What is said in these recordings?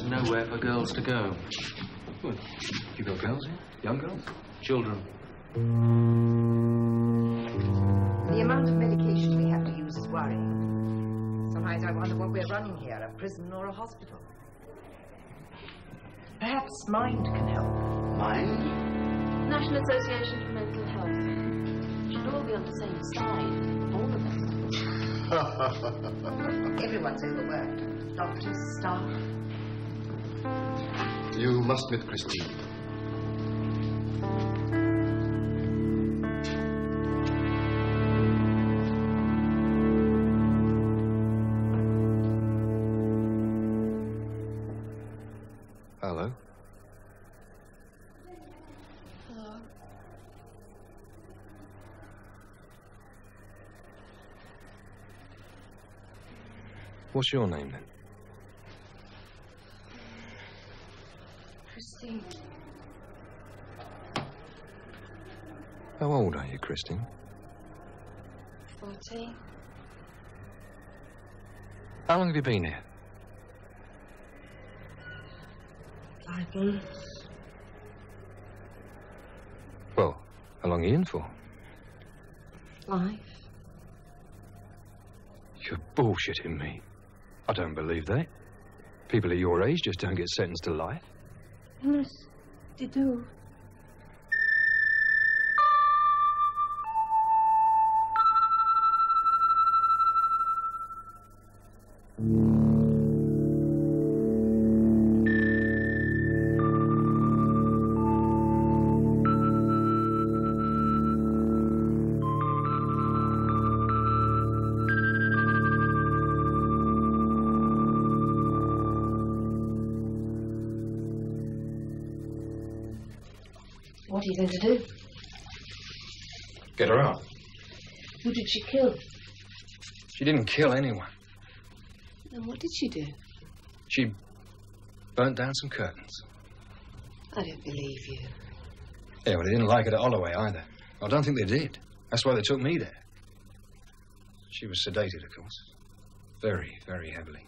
longer. There's just nowhere for girls to go. What? You got girls here? Young girls? Children? The amount of medication we have to use is worrying. Sometimes I wonder what we're running here, a prison or a hospital. Perhaps mind can help. Mind? National Association for Mental Health. Should all be on the same side. All of them. Everyone's overworked. Doctors, staff. You must meet Christine. Hello. Hello. What's your name then? Christine. How old are you, Christine? Fourteen. How long have you been here? Five months. Well, how long are you in for? Life. You're bullshitting me. I don't believe that. People of your age just don't get sentenced to life. Yes, they do. What are you going to do? Get her out. Who did she kill? She didn't kill anyone. Then what did she do? She burnt down some curtains. I don't believe you. Yeah, well, they didn't like it at Holloway either. I don't think they did. That's why they took me there. She was sedated, of course. Very, very heavily.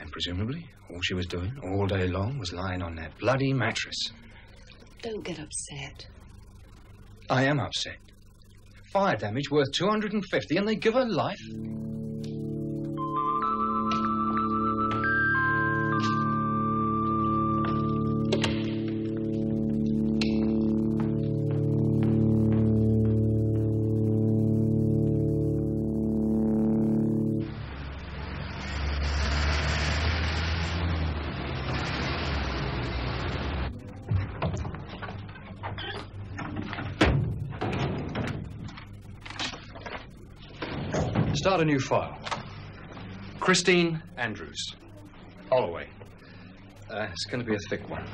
And presumably, all she was doing all day long was lying on that bloody mattress. Don't get upset. I am upset. Fire damage worth 250 and they give her life? Start a new file. Christine Andrews. Holloway. Uh, it's going to be a thick one.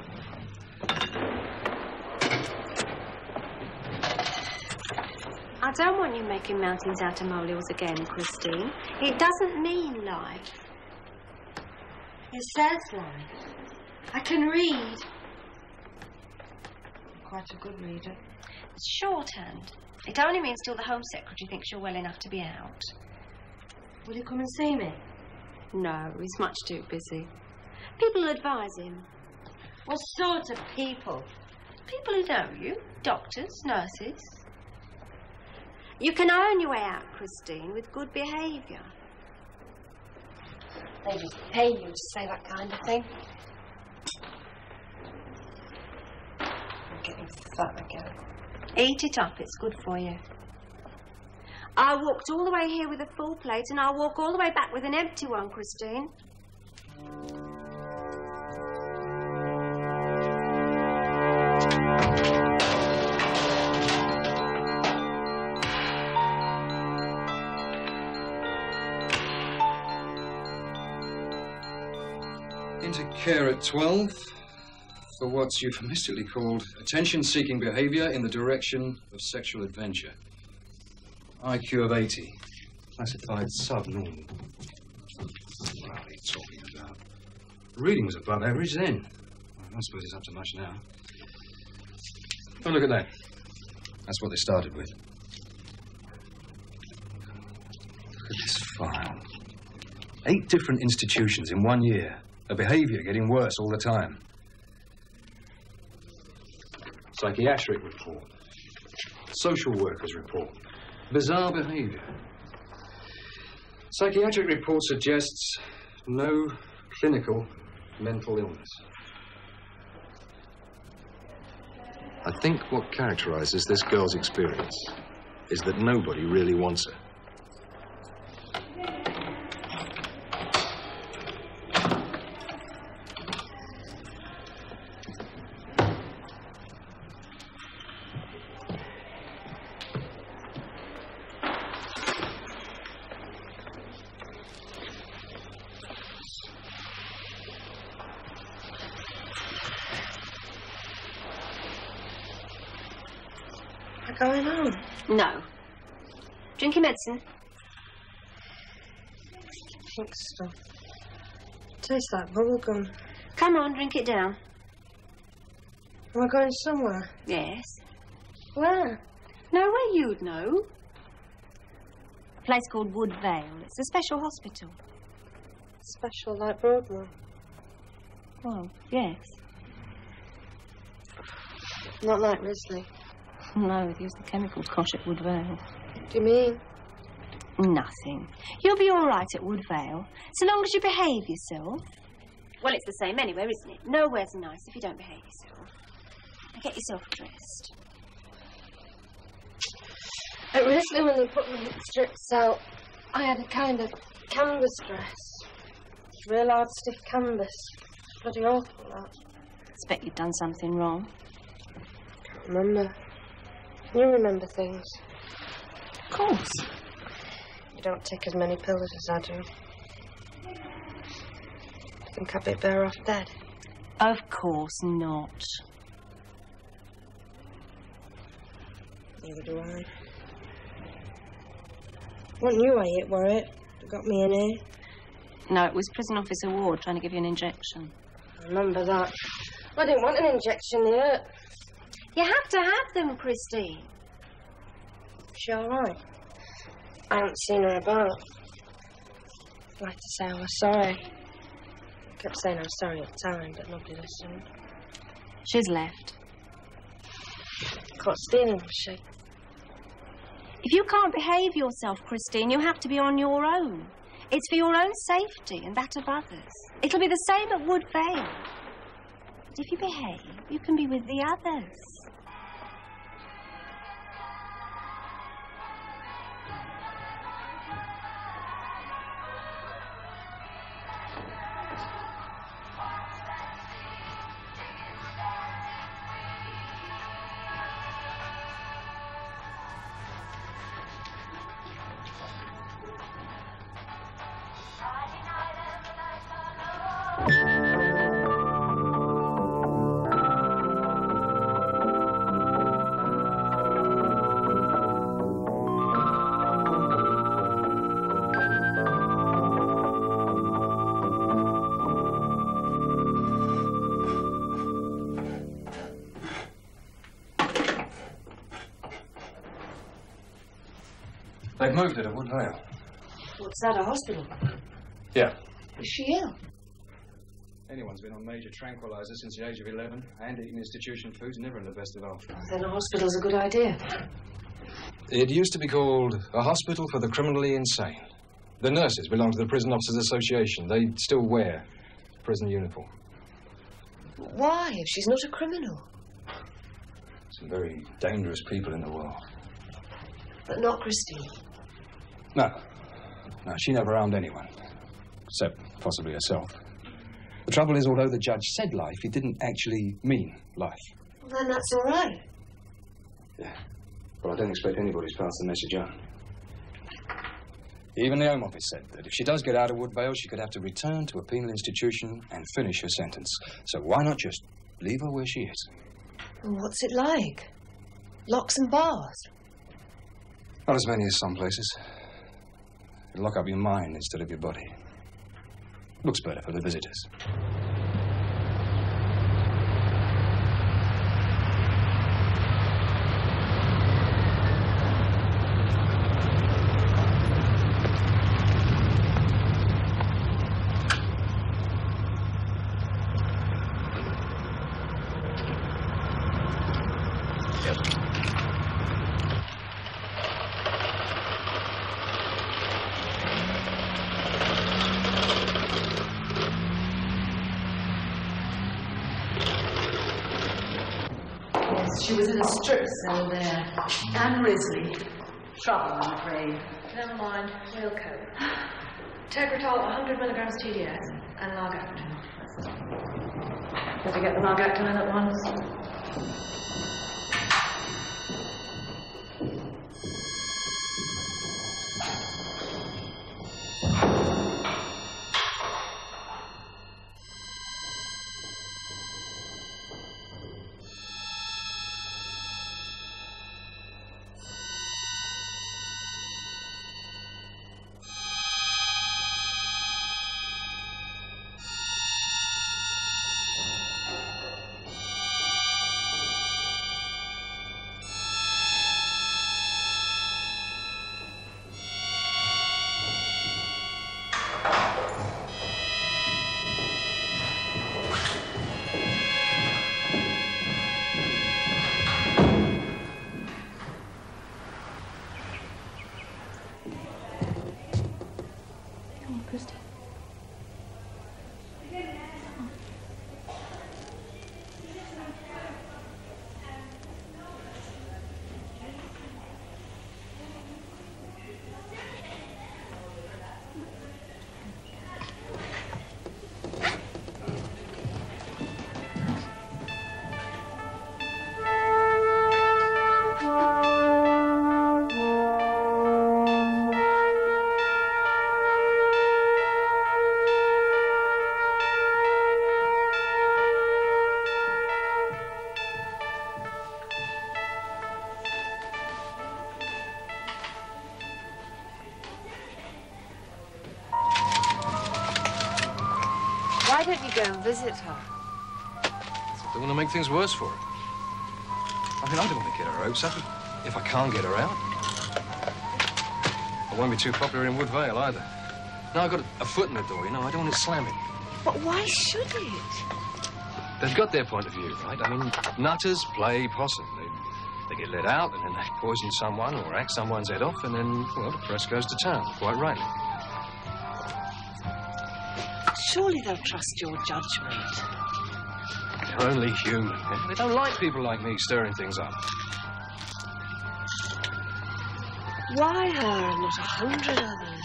I don't want you making mountains out of molehills again, Christine. It doesn't mean life. It says life. I can read. I'm Quite a good reader. It's shorthand. It only means till the Home Secretary thinks you're well enough to be out. Will you come and see me? No, he's much too busy. People advise him. What sort of people? People who know you. Doctors, nurses. You can earn your way out, Christine, with good behaviour. They just pay you to say that kind of thing. I'm getting fat again. Eat it up, it's good for you. I walked all the way here with a full plate, and I'll walk all the way back with an empty one, Christine. Into care at 12 for what's euphemistically called attention seeking behavior in the direction of sexual adventure. IQ of 80, classified subnormal. What are you talking about? Reading was above average then. I don't suppose it's up to much now. Oh, look at that. That's what they started with. Look at this file. Eight different institutions in one year. Her behaviour getting worse all the time. Psychiatric report. Social workers report. Bizarre behaviour. Psychiatric report suggests no clinical mental illness. I think what characterizes this girl's experience is that nobody really wants her. Your medicine. Thanks, so. Tastes like bubblegum. Come on, drink it down. Am I going somewhere? Yes. Where? Know where you'd know. A place called Wood Vale. It's a special hospital. Special like Broadmoor. Well, yes. Not like Risley. No, they use the chemicals cosh at Wood Vale. Do you mean? Nothing. You'll be all right at Wood Vale, so long as you behave yourself. Well, it's the same anywhere, isn't it? Nowhere's nice if you don't behave yourself. Now get yourself dressed. At Risley, when they put me in the strips out, I had a kind of canvas dress. Real hard, stiff canvas. Bloody awful, that. Expect you've done something wrong. Can't remember. You remember things. Of course. You don't take as many pills as I do. I Think I'd be better off dead. Of course not. Neither do I. Wasn't you I hit, were it? That got me in here. No, it was prison officer Ward trying to give you an injection. I remember that. I didn't want an injection yet. You have to have them, Christine. She all right? I haven't seen her about. I'd like to say I was sorry. I kept saying I was sorry at the time, but nobody listened. She's left. Caught stealing, was she? If you can't behave yourself, Christine, you have to be on your own. It's for your own safety and that of others. It'll be the same at Wood Vale. But if you behave, you can be with the others. They've moved her to Wood Vale. What's that, a hospital? Yeah. Is she ill? Anyone's been on major tranquilizers since the age of 11 and eating institution foods, never in the best of health. Then a hospital's a good idea. It used to be called a hospital for the criminally insane. The nurses belong to the Prison Officers Association. They still wear prison uniform. Why, if she's not a criminal? Some very dangerous people in the world. But not Christine. No. No, she never harmed anyone. Except possibly herself. The trouble is, although the judge said life, he didn't actually mean life. Well, then that's all right. Yeah. But I don't expect anybody's passed the message on. Even the Home Office said that if she does get out of Woodvale, she could have to return to a penal institution and finish her sentence. So why not just leave her where she is? Well, what's it like? Locks and bars? Not as many as some places. Lock up your mind instead of your body. Looks better for the visitors. Yes, she was in a strip cell there. Anne Risley. Never mind, we'll. Tegretol, 100 milligrams TDS, and Largactil. Better get the Largactil in at once. Visit her? Don't want to make things worse for her. I mean, I don't want to get her out, so if I can't get her out. I won't be too popular in Wood Vale either. Now I've got a foot in the door, you know, I don't want to slam it slamming. But why should it? They've got their point of view, right? I mean, nutters play possum. They, they get let out, and then they poison someone or axe someone's head off, and then, well, the press goes to town, quite rightly. Surely they'll trust your judgment. They're only human. They don't like people like me stirring things up. Why her and not a hundred others?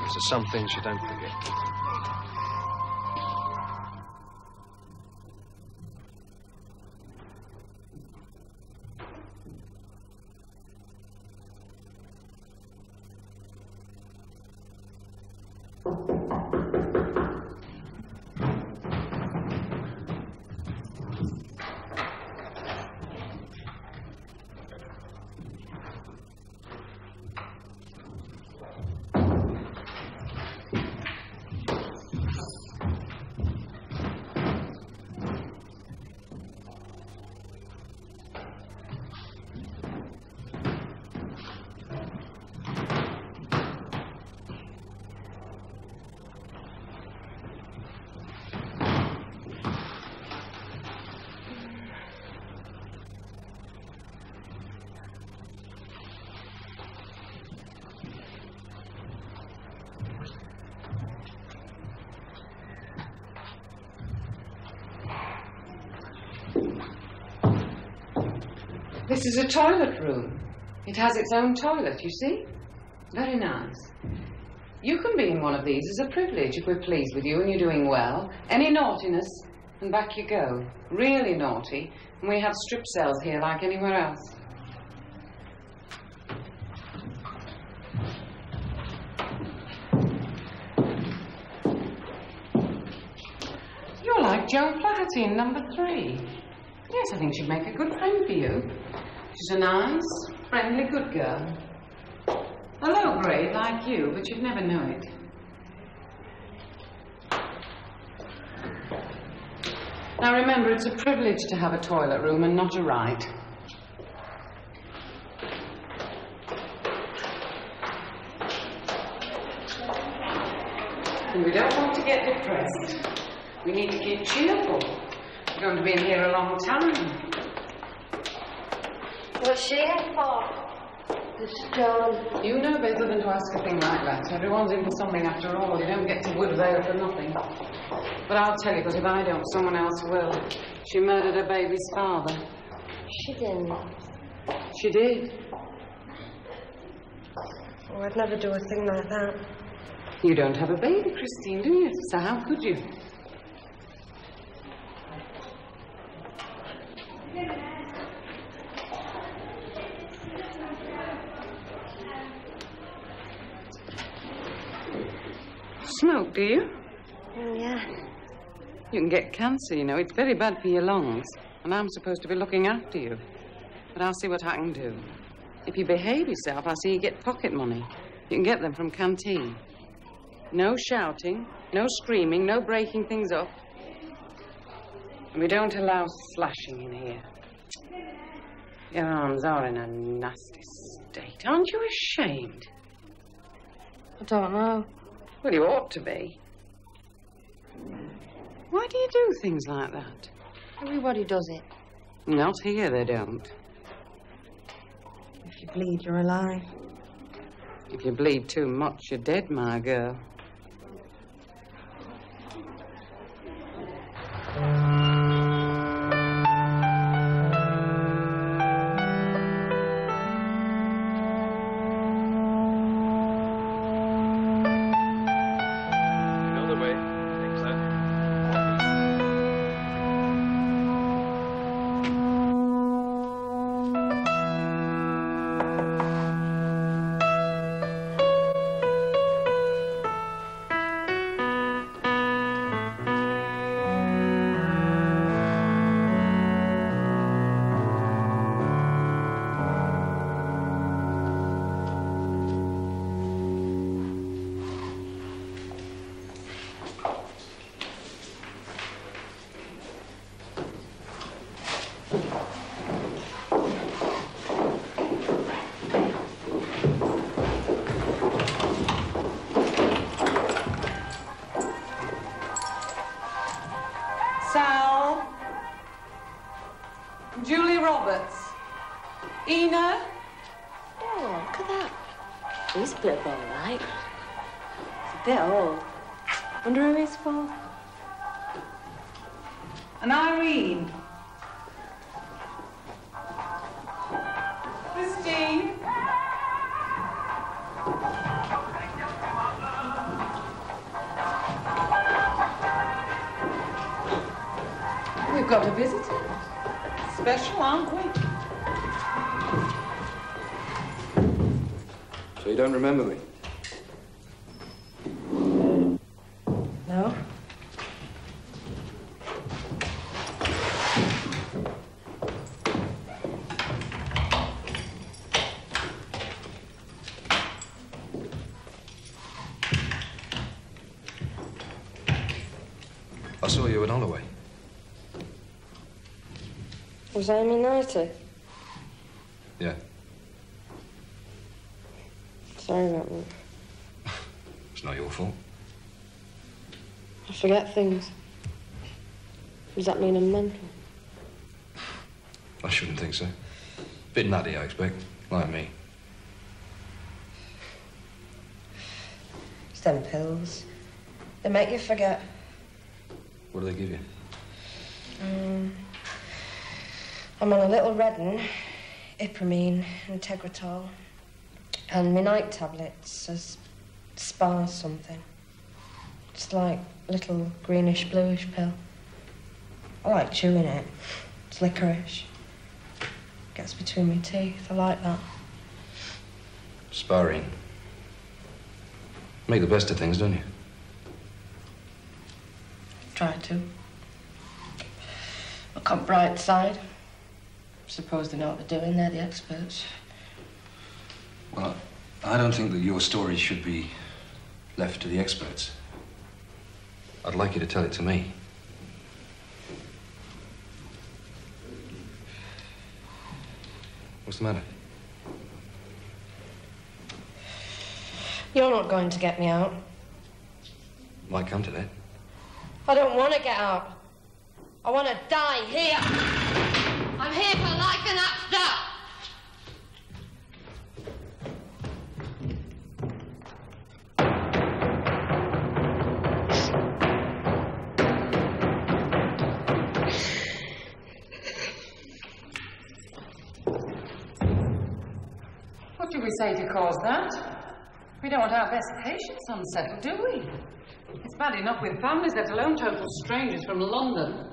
There's some things you don't forget. This is a toilet room. It has its own toilet, you see? Very nice. You can be in one of these as a privilege if we're pleased with you and you're doing well. Any naughtiness, and back you go. Really naughty, and we have strip cells here like anywhere else. You're like Joan Flaherty in number three. Yes, I think she'd make a good friend for you. She's a nice, friendly, good girl. A low grade like you, but you'd never know it. Now remember, it's a privilege to have a toilet room and not a right. And we don't want to get depressed. We need to keep cheerful. We're going to be in here a long time. What's she here for? The stone. You know better than to ask a thing like that. Everyone's in for something after all. You don't get to Woodvale for nothing. But I'll tell you, because if I don't, someone else will. She murdered her baby's father. She didn't. She did. Oh, I'd never do a thing like that. You don't have a baby, Christine, do you? So how could you? Do you? Mm, yeah. You can get cancer, you know. It's very bad for your lungs. And I'm supposed to be looking after you. But I'll see what I can do. If you behave yourself, I'll see you get pocket money. You can get them from canteen. No shouting, no screaming, no breaking things up. And we don't allow slashing in here. Your arms are in a nasty state. Aren't you ashamed? I don't know. Well, you ought to be. Why do you do things like that? Everybody does it. Not here, they don't. If you bleed, you're alive. If you bleed too much, you're dead, my girl. Remember me? No? I saw you at Holloway. Was Amy ninety? Yeah. Sorry about that. It's not your fault. I forget things. Does that mean I'm mental? I shouldn't think so. Bit nutty, I expect. Like me. It's them pills. They make you forget. What do they give you? Um, I'm on a little red one, Imipramine, and Tegretol, and my night tablets as spa something. It's like a little greenish bluish pill. I like chewing it. It's licorice. Gets between my teeth. I like that. Sparring. Make the best of things, don't you? Try to. Look on bright side. Suppose they know what they're doing. They're the experts. Well, I don't think that your story should be left to the experts. I'd like you to tell it to me. What's the matter? You're not going to get me out. Might come to that. I don't want to get out. I want to die here. I'm here don't want our best patients unsettled, do we? It's bad enough with families, let alone total strangers from London.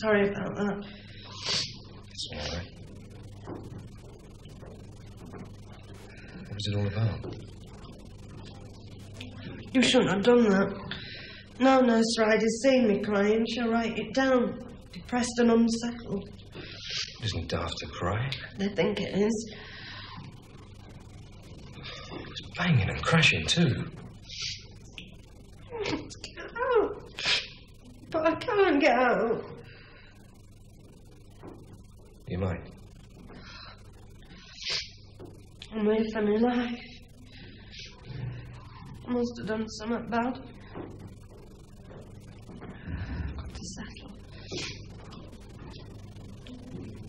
Sorry about that. It's all right. What was it all about? You shouldn't have done that. Now Nurse Ryder's seen me crying, she'll write it down. Depressed and unsettled. Isn't daft to cry. They think it is. It's banging and crashing, too. Get out. But I can't get out. You might. I'm away from my life. Must have done something bad. I've got to settle.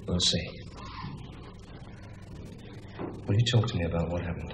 We'll see. Will you talk to me about what happened?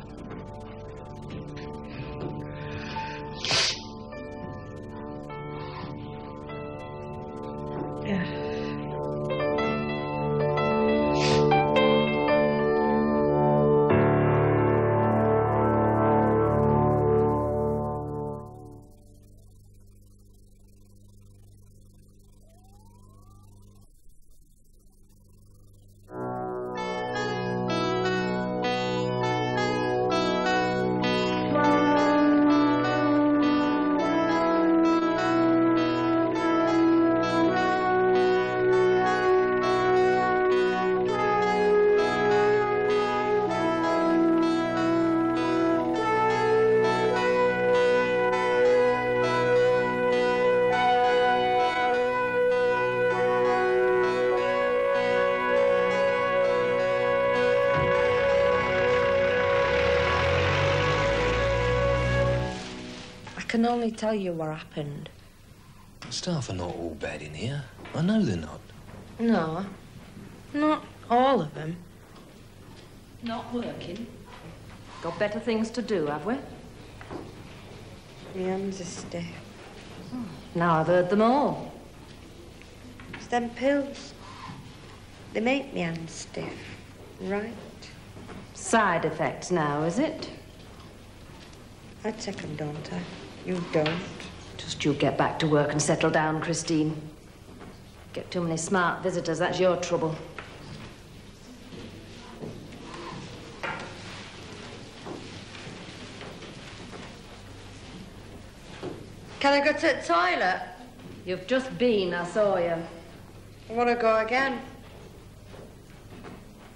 Can only tell you what happened. Staff are not all bad in here. I know they're not. No, not all of them. Not working. Got better things to do, have we? My hands are stiff. Now I've heard them all. It's them pills. They make me hands stiff, right? Side effects now, is it? I take them, don't I? You don't. Just you get back to work and settle down, Christine. Get too many smart visitors, that's your trouble. Can I go to the toilet? You've just been, I saw you. I want to go again.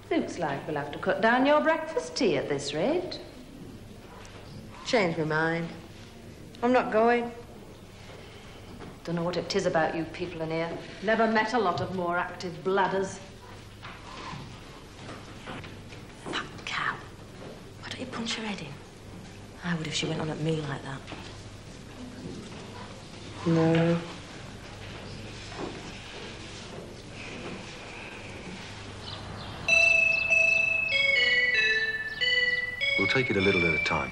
Looks like we'll have to cut down your breakfast tea at this rate. Change my mind. I'm not going. Don't know what it is about you people in here. Never met a lot of more active bladders. That cow. Why don't you punch her head in? I would if she went on at me like that. No. We'll take it a little at a time.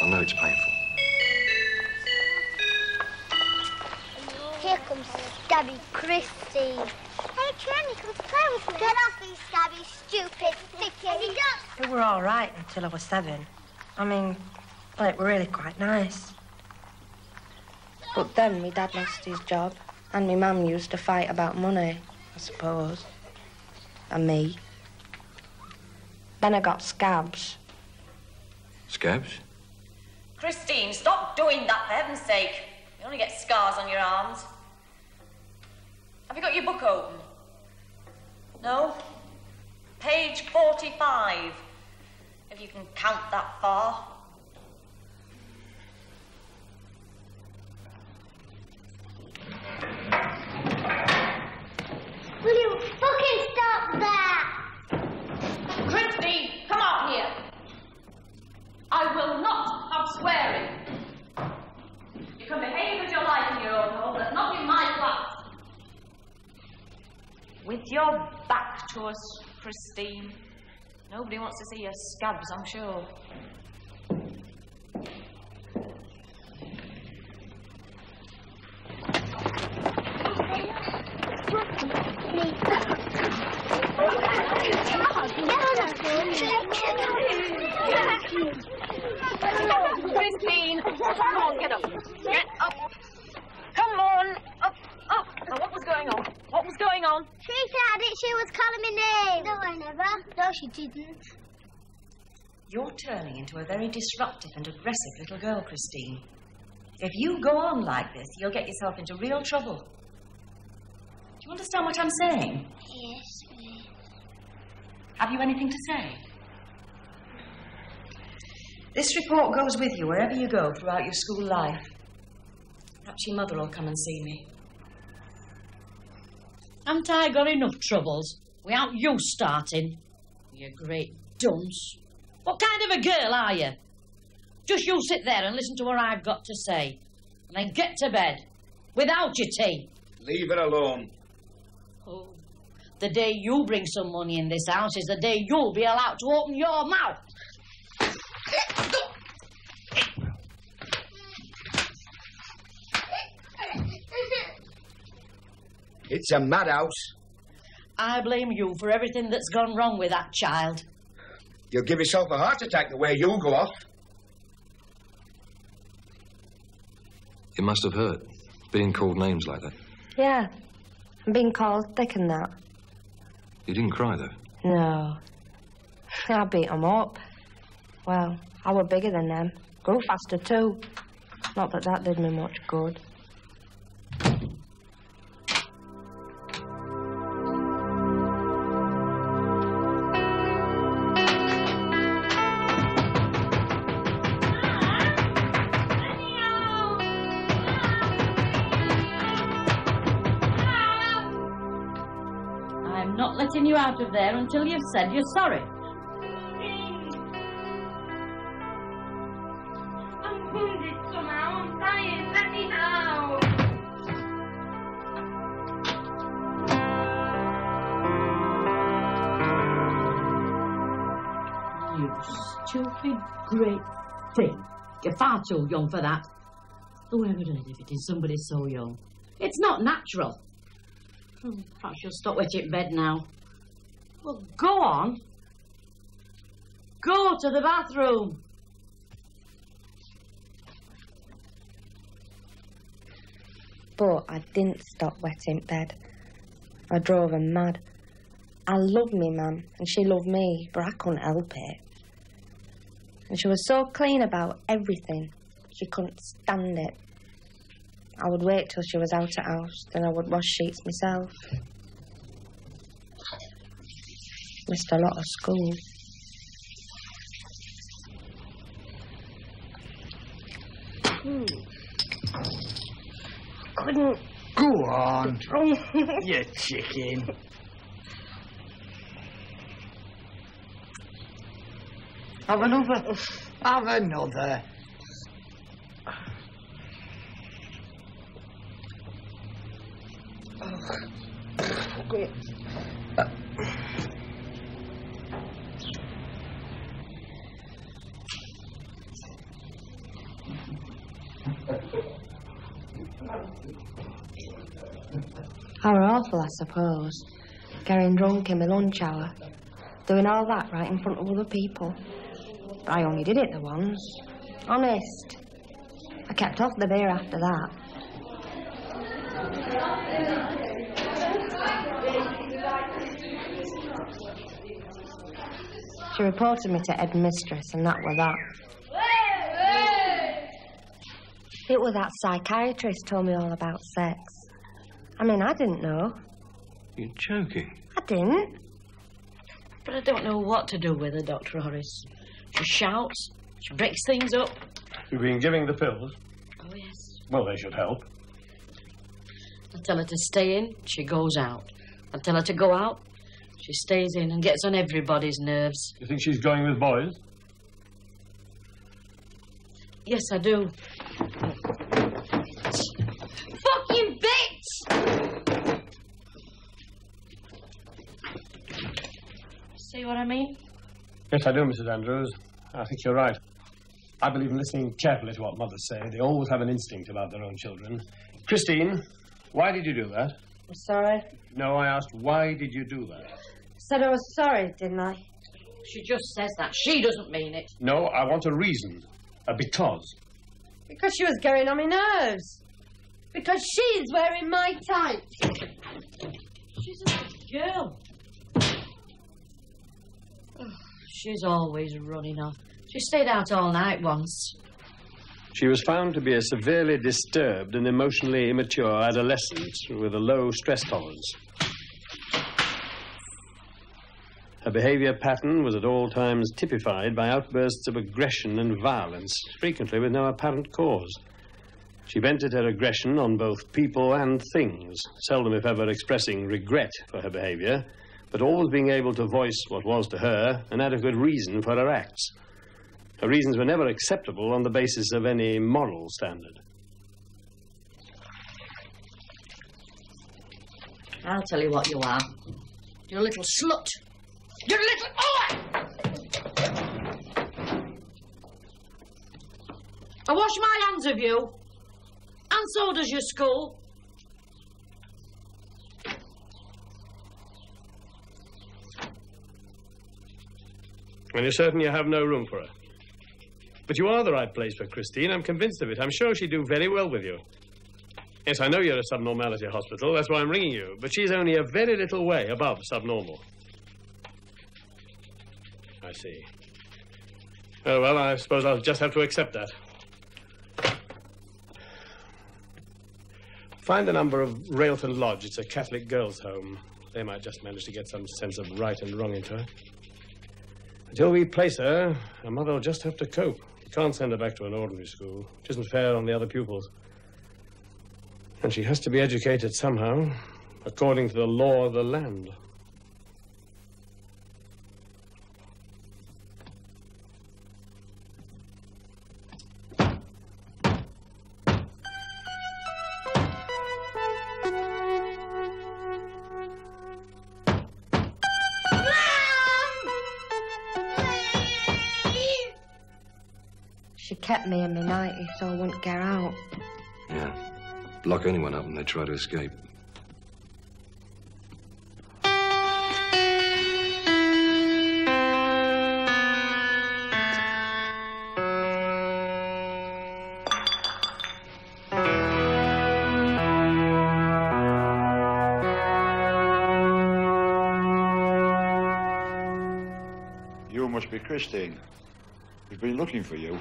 I know it's painful. Comes Scabby Christie. Hey, Tranny, come play with me. Get off me, Scabby, stupid, sticky. They were all right until I was seven. I mean, well, it were really quite nice. But then my dad lost his job, and my mum used to fight about money, I suppose. And me. Then I got scabs. Scabs? Christine, stop doing that, for heaven's sake. You only get scars on your arms. Have you got your book open? No? Page 45, if you can count that far. Will you fucking stop that? Christine, come out here. I will not have swearing. You can behave as you like in your own home, but not in my class. With your back to us, Christine. Nobody wants to see your scabs, I'm sure. Christine, come on, get up. Get up. Come on, up now, what was going on? What was going on? She said it. She was calling me names. No, I never. No, she didn't. You're turning into a very disruptive and aggressive little girl, Christine. If you go on like this, you'll get yourself into real trouble. Do you understand what I'm saying? Yes, miss. Have you anything to say? This report goes with you wherever you go throughout your school life. Perhaps your mother will come and see me. Haven't I got enough troubles without you starting? You great dunce. What kind of a girl are you? Just you sit there and listen to what I've got to say. And then get to bed. Without your tea. Leave her alone. Oh, the day you bring some money in this house is the day you'll be allowed to open your mouth. It's a madhouse. I blame you for everything that's gone wrong with that child. You'll give yourself a heart attack the way you'll go off. It must have hurt, being called names like that. Yeah. I'm being called thick and that. You didn't cry, though. No. I beat 'em up. Well, I were bigger than them. Grew faster, too. Not that that did me much good. Of there until you've said you're sorry. I'm wounded somehow. I'm dying. You stupid great thing. You're far too young for that. Whoever did if it is somebody so young? It's not natural. Hmm, Perhaps you'll stop wetting your bed now. Well, go on. Go to the bathroom. But I didn't stop wetting bed. I drove her mad. I loved me mum, and she loved me, but I couldn't help it. And she was so clean about everything, she couldn't stand it. I would wait till she was out of house, then I would wash sheets myself. Missed a lot of school. Hmm. Couldn't. Go on. you chicken. Have another. Have another. Great. I were awful, I suppose. Getting drunk in my lunch hour. Doing all that right in front of other people. But I only did it the once. Honest. I kept off the beer after that. She reported me to head mistress, and that was that. It was that psychiatrist told me all about sex. I mean, I didn't know. You're joking. I didn't. But I don't know what to do with her, Dr. Horace. She shouts, she breaks things up. You've been giving the pills? Oh, yes. Well, they should help. I tell her to stay in, she goes out. I tell her to go out, she stays in and gets on everybody's nerves. You think she's going with boys? Yes, I do. See what I mean? Yes, I do, Mrs. Andrews. I think you're right. I believe in listening carefully to what mothers say. They always have an instinct about their own children. Christine, why did you do that? I'm sorry. No, I asked, why did you do that? Said I was sorry, didn't I? She just says that. She doesn't mean it. No, I want a reason. A because. Because she was getting on my nerves. Because she's wearing my tights. She's a good girl. She's always running off. She stayed out all night once. She was found to be a severely disturbed and emotionally immature adolescent with a low stress tolerance. Her behavior pattern was at all times typified by outbursts of aggression and violence, frequently with no apparent cause. She vented her aggression on both people and things, seldom, if ever, expressing regret for her behavior, but always being able to voice what was to her an adequate reason for her acts. Her reasons were never acceptable on the basis of any moral standard. I'll tell you what you are. You're a little slut. You're a little. Oh! I wash my hands of you. And so does your school. And you're certain you have no room for her? But you are the right place for Christine. I'm convinced of it. I'm sure she'd do very well with you. Yes, I know you're a subnormality hospital. That's why I'm ringing you. But she's only a very little way above subnormal. I see. Oh, well, I suppose I'll just have to accept that. Find the number of Railton Lodge. It's a Catholic girls' home. They might just manage to get some sense of right and wrong into her. Until we place her, her mother will just have to cope. You can't send her back to an ordinary school. It isn't fair on the other pupils. And she has to be educated somehow, according to the law of the land. So I wouldn't get out. Yeah. Lock anyone up when they try to escape. You must be Christine. We've been looking for you.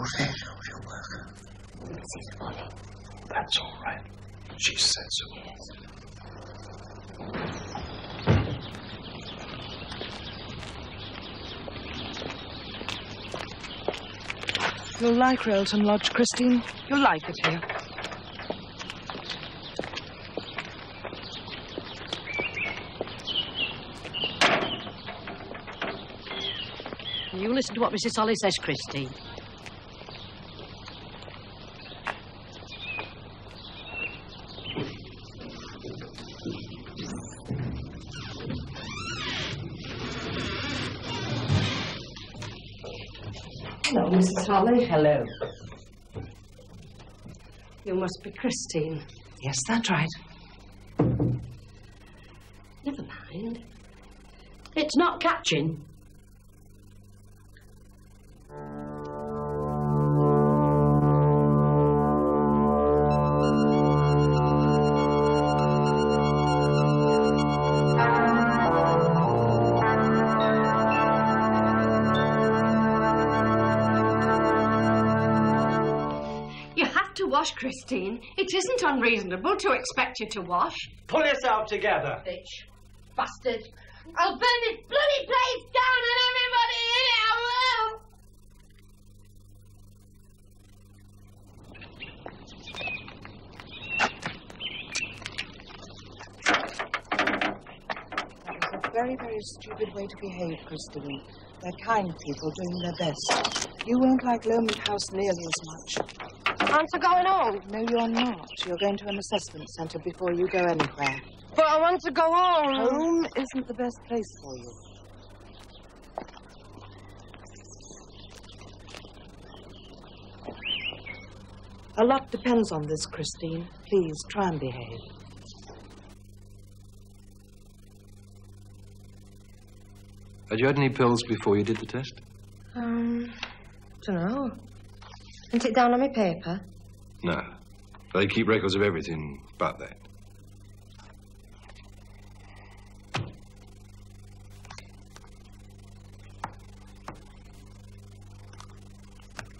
Who's their social worker? Mrs. Polly. That's all right. She said so. Yes. You'll like Railton Lodge, Christine. You'll like it here. You listen to what Mrs. Solly says, Christine. Hello, Holly. Hello. You must be Christine. Yes, that's right. Never mind. It's not catching. Have wash, Christine. It isn't unreasonable to expect you to wash. Pull yourself together. Bitch. Bastard. I'll burn this bloody place down and everybody in it, I will! That was a very, very stupid way to behave, Christine. They're kind people doing their best. You won't like Lomond House nearly as much. Aren't I going home? No, you're not. You're going to an assessment centre before you go anywhere. But I want to go home. Home isn't the best place for you. A lot depends on this, Christine. Please, try and behave. Had you had any pills before you did the test? Um, don't know. Isn't it down on my paper? No. They keep records of everything but that.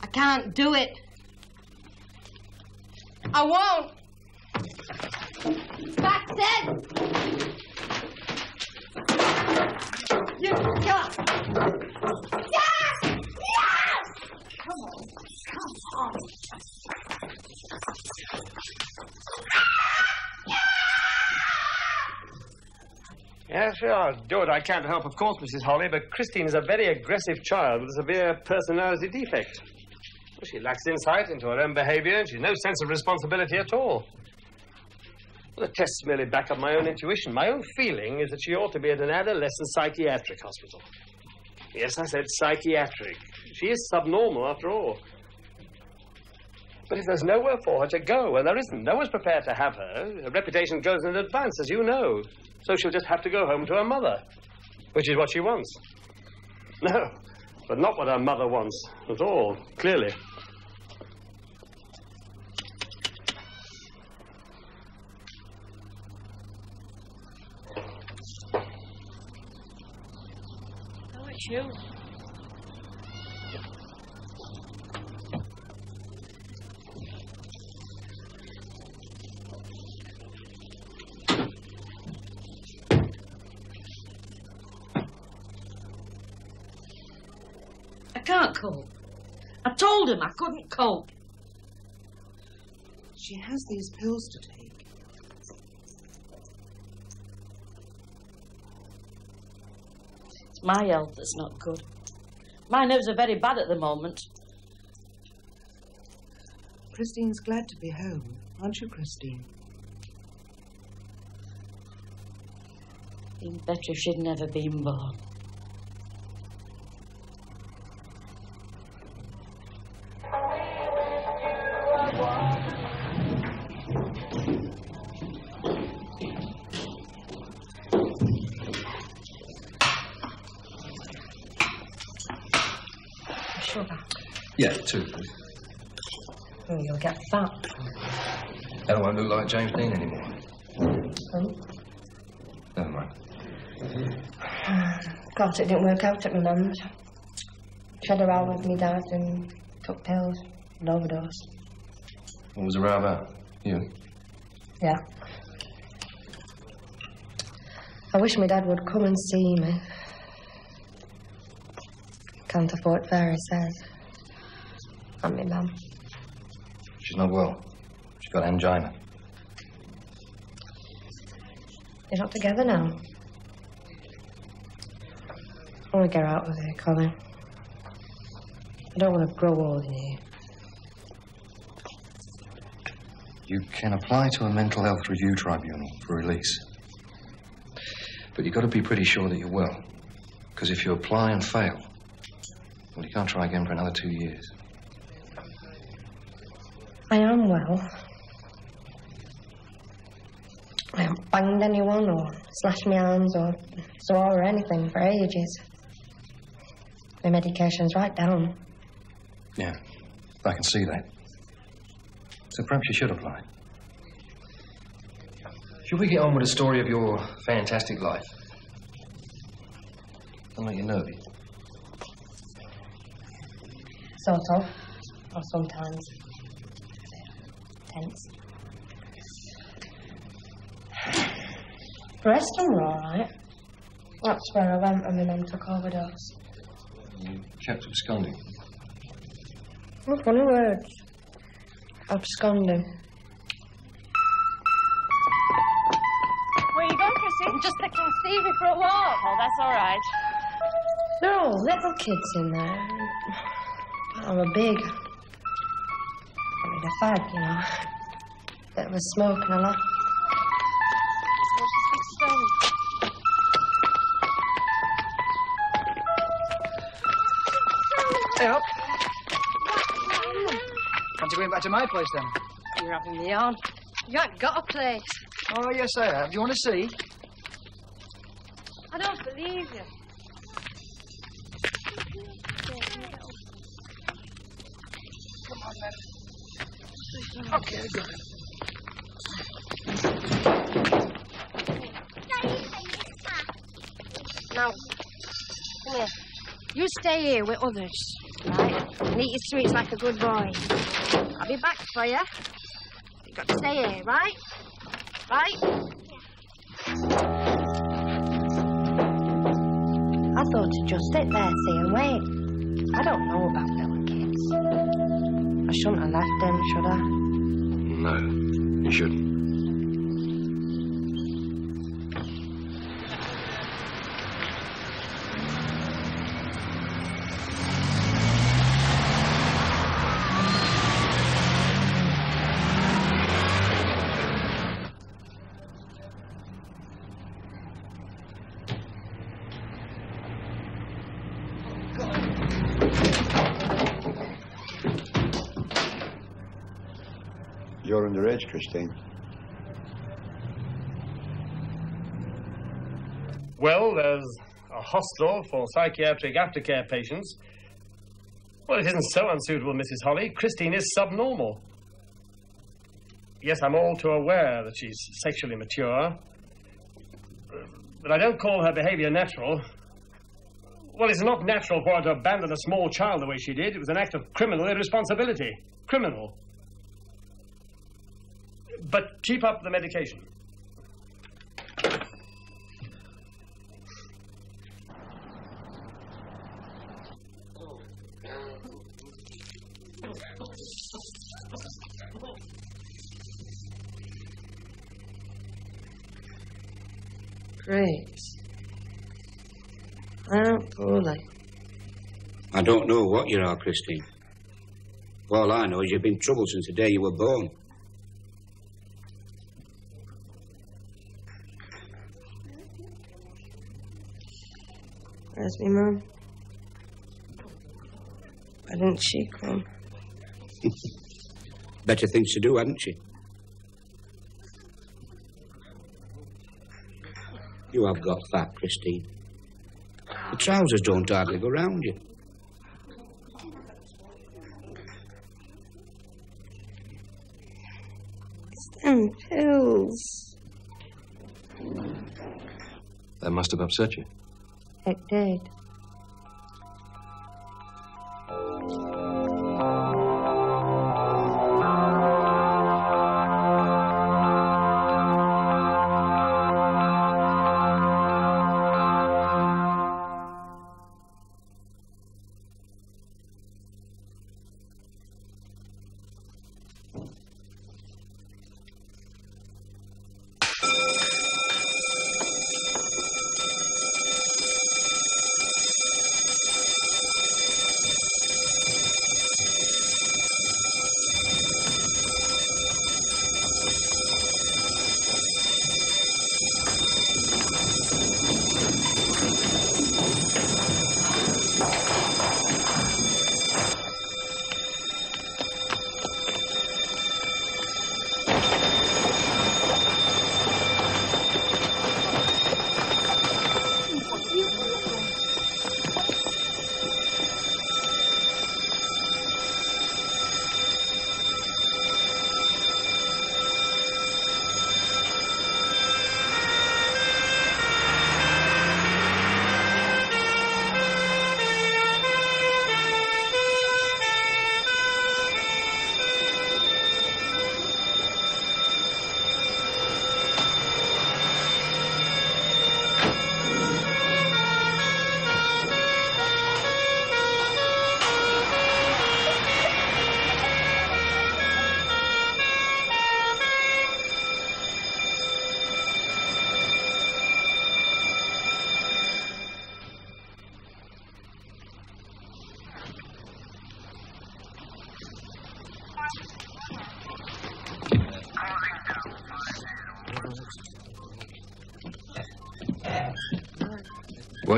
I can't do it. I won't. That's it! You got. Yes! Yes! Come on, come on. Yes, sure, I'll do it. I can't help, of course, Mrs. Holly, but Christine is a very aggressive child with a severe personality defect. She lacks insight into her own behavior, and she's no sense of responsibility at all. Well, the tests merely back up my own intuition. My own feeling is that she ought to be at an adolescent psychiatric hospital. Yes, I said psychiatric. She is subnormal, after all. But if there's nowhere for her to go, and there isn't, no one's prepared to have her, her reputation goes in advance, as you know. So she'll just have to go home to her mother, which is what she wants. No, but not what her mother wants at all, clearly. Oh, it's you. Told him I couldn't cope. She has these pills to take. It's my health that's not good. My nerves are very bad at the moment. Christine's glad to be home, aren't you, Christine? Been better if she'd never been born. Get fat. I don't want to look like James Dean anymore. Oh. Never mind. Of course, it didn't work out at my mum's. She had a row with me dad and took pills and overdosed. What was the row about? You? Yeah. I wish my dad would come and see me. Can't afford fare, he says. And my mum. She's not well. She's got angina. They're not together now. I want to get out of here, Colin. I don't want to grow old in here. You can apply to a mental health review tribunal for release. But you've got to be pretty sure that you're well. Because if you apply and fail, well, you can't try again for another two years. I am well. I haven't banged anyone or slashed my arms or swore or anything for ages. My medication's right down. Yeah, I can see that. So perhaps you should apply. Should we get on with the story of your fantastic life? Don't make you nervy. Sort of. Or sometimes. Tense. The rest of them all right. That's where I went when my mum took overdose. You kept absconding. What funny words. Absconding. Where are you going, Christine? I'm just taking Stevie for a walk. Oh, that's all right. They're all little kids in there. I'm a big. I mean, a fag, you know. Bit of a smoke and a laugh. Hey, up. Fancy going back to my place then? You're having me on. You haven't got a place. Oh, yes, I have. Do you want to see? I don't believe you. Come on, then. Okay, good. Now, come here. You stay here with others, right? And eat your sweets like a good boy. I'll be back for you. You've got to stay here, right? Right? I thought to just sit there, see and wait. I don't know about little kids. I shouldn't have left them, should I? No, you shouldn't. Christine. Well, there's a hostel for psychiatric aftercare patients. Well, it isn't so unsuitable, Mrs. Holly. Christine is subnormal. Yes, I'm all too aware that she's sexually mature. But I don't call her behavior natural. Well, it's not natural for her to abandon a small child the way she did. It was an act of criminal irresponsibility. Criminal. But keep up the medication. Grace. Aunt Paulie. I don't know what you are, Christine. All I know is you've been troubled since the day you were born. Where's me mum? Why didn't she come? Better things to do, hadn't she? You have got fat, Christine. The trousers don't hardly go round you. It's them pills. That must have upset you. It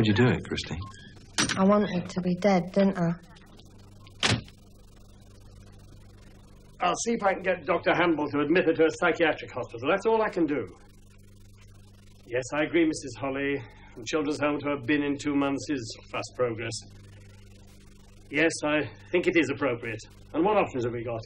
did. Why'd you do it, Christine? I wanted to be dead, didn't I? I'll see if I can get Dr. Hamble to admit her to a psychiatric hospital. That's all I can do. Yes, I agree, Mrs. Holly. From Children's Home to have been in two months is fast progress. Yes, I think it is appropriate. And what options have we got?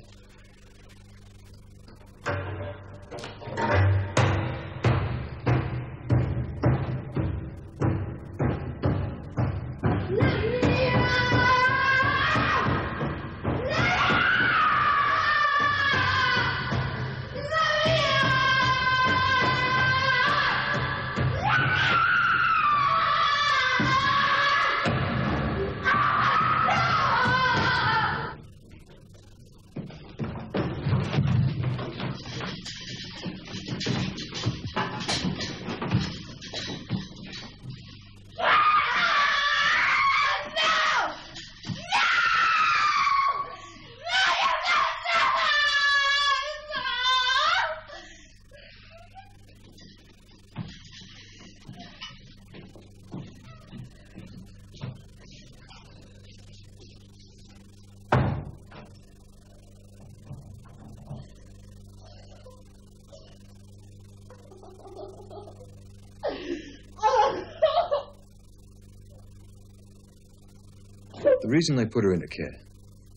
The reason they put her into care,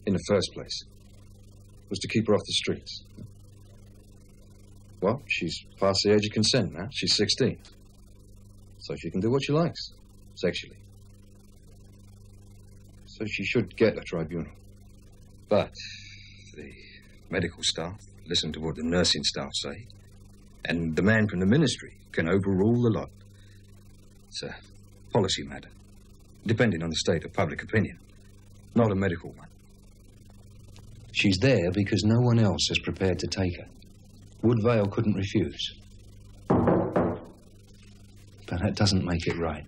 in the first place, was to keep her off the streets. Well, she's past the age of consent now. She's 16. So she can do what she likes, sexually. So she should get a tribunal. But the medical staff listen to what the nursing staff say, and the man from the ministry can overrule the lot. It's a policy matter, depending on the state of public opinion, not a medical one. She's there because no one else is prepared to take her. Woodvale couldn't refuse. But that doesn't make it right.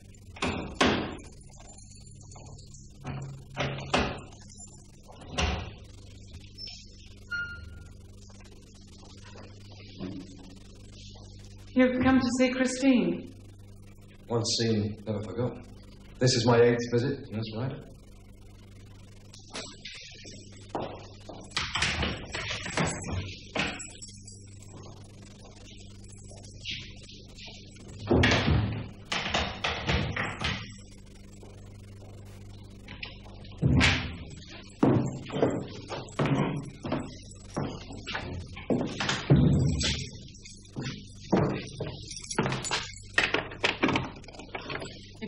You've come to see Christine. Once seen, never forgotten. This is my eighth visit, that's right.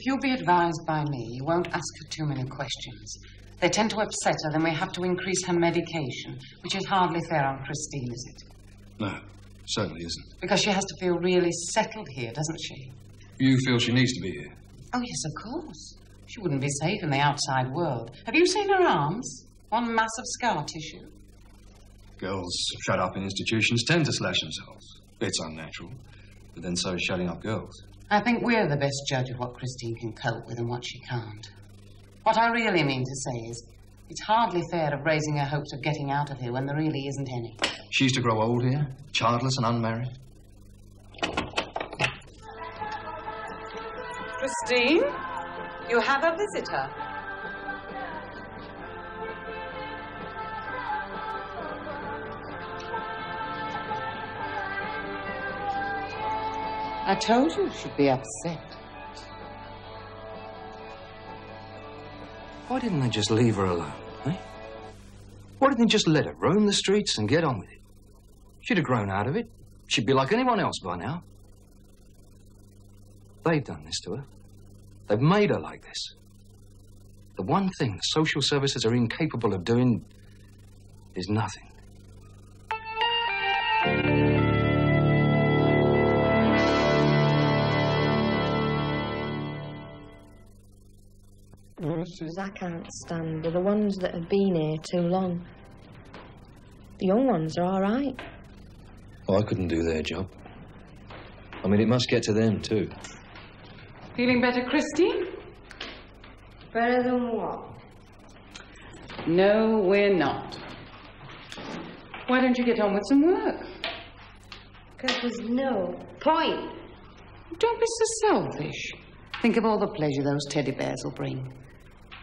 If you'll be advised by me, you won't ask her too many questions. They tend to upset her, then we have to increase her medication, which is hardly fair on Christine, is it? No, certainly isn't. Because she has to feel really settled here, doesn't she? You feel she needs to be here? Oh, yes, of course. She wouldn't be safe in the outside world. Have you seen her arms? One mass of scar tissue. Girls shut up in institutions tend to slash themselves. It's unnatural. But then so is shutting up girls. I think we're the best judge of what Christine can cope with and what she can't. What I really mean to say is, it's hardly fair of raising her hopes of getting out of here when there really isn't any. She's to grow old here, childless and unmarried. Christine, you have a visitor. I told you she'd be upset. Why didn't they just leave her alone, eh? Why didn't they just let her roam the streets and get on with it? She'd have grown out of it. She'd be like anyone else by now. They've done this to her. They've made her like this. The one thing the social services are incapable of doing is nothing. Issues I can't stand are the ones that have been here too long. The young ones are all right. Oh, I couldn't do their job. I mean, it must get to them, too. Feeling better, Christine? Better than what? No, we're not. Why don't you get on with some work? Because there's no point. Don't be so selfish. Think of all the pleasure those teddy bears will bring.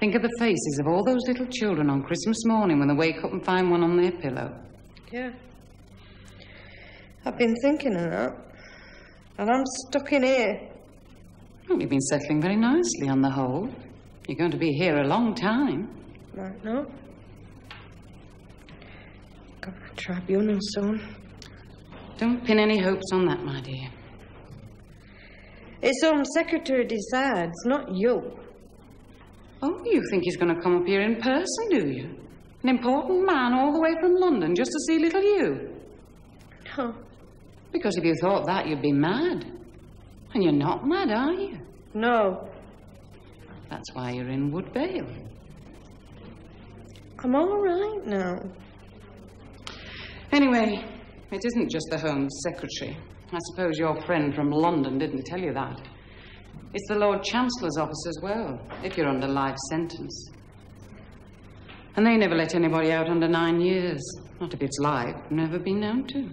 Think of the faces of all those little children on Christmas morning when they wake up and find one on their pillow. Yeah. I've been thinking of that. And I'm stuck in here. Well, you've been settling very nicely on the whole. You're going to be here a long time. Right now. Got a tribunal soon. Don't pin any hopes on that, my dear. It's Home Secretary decides, not you. Oh, you think he's going to come up here in person, do you? An important man all the way from London just to see little you? No. Because if you thought that, you'd be mad. And you're not mad, are you? No. That's why you're in Woodvale. I'm all right now. Anyway, it isn't just the Home Secretary. I suppose your friend from London didn't tell you that. It's the Lord Chancellor's office as well, if you're under life sentence. And they never let anybody out under nine years. Not if it's life. Never been known to.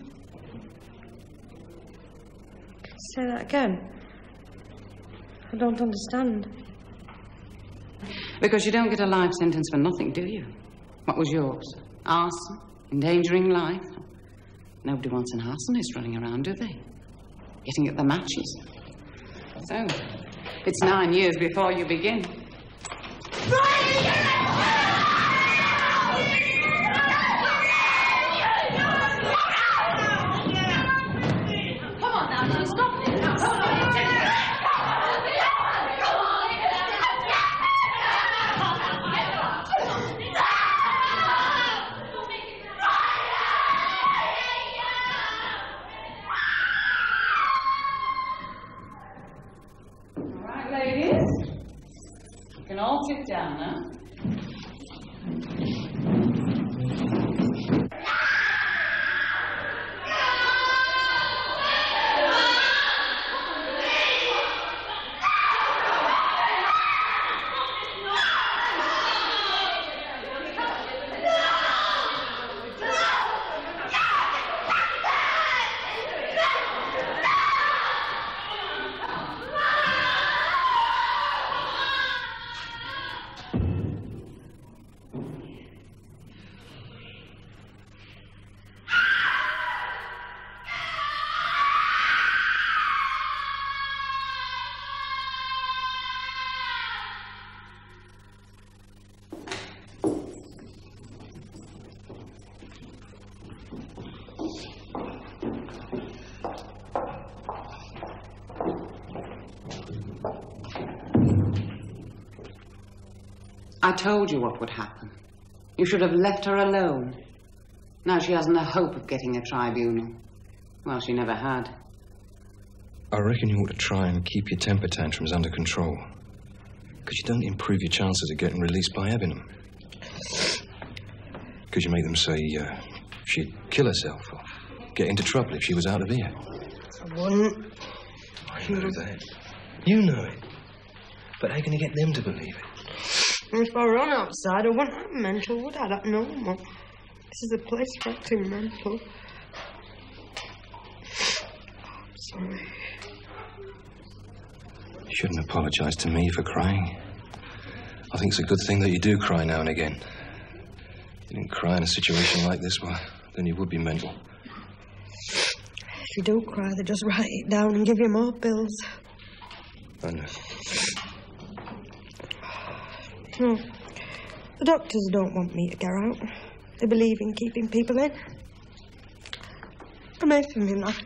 Say that again. I don't understand. Because you don't get a life sentence for nothing, do you? What was yours? Arson? Endangering life? Nobody wants an arsonist running around, do they? Getting at the matches. So, it's nine years before you begin. Come I told you what would happen. You should have left her alone. Now she hasn't a hope of getting a tribunal. Well, she never had. I reckon you ought to try and keep your temper tantrums under control. Because you don't improve your chances of getting released by having them. Because you make them say uh, she'd kill herself or get into trouble if she was out of here. I wouldn't. I know that. You know it. But how can you get them to believe it? If I run outside, I wouldn't have mental, would I? That normal. This is a place for acting mental. I'm Sorry. You shouldn't apologize to me for crying. I think it's a good thing that you do cry now and again. If you didn't cry in a situation like this, well, then you would be mental. If you do cry, they just write it down and give you more pills. I know. No. The doctors don't want me to get out. They believe in keeping people in. I'm making me laugh.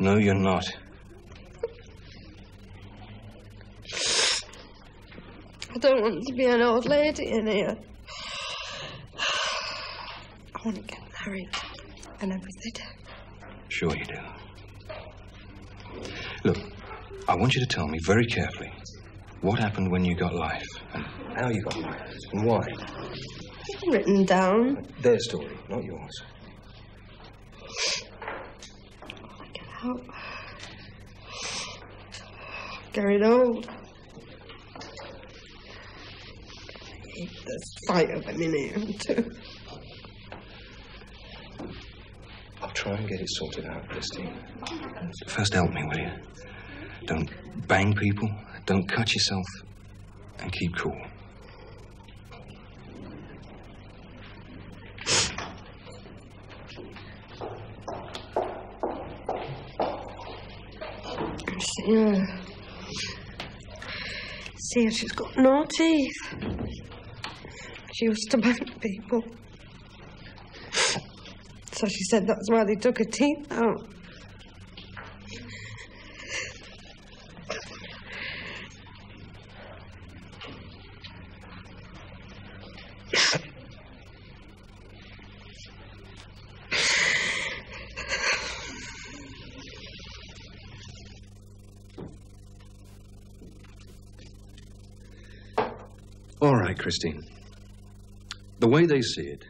No, you're not. I don't want to be an old lady in here. I want to get married and everything. Sure you do. Look, I want you to tell me very carefully what happened when you got life and how you got life and why. Written down. Their story, not yours. Get out. Carried old. There's fight of them in too. I'll try and get it sorted out, Christine. First, help me, will you? Don't bang people, don't cut yourself, and keep cool. See her. See her, she's got no teeth. She used to bite people. So she said that's why they took her teeth out. Christine. The way they see it,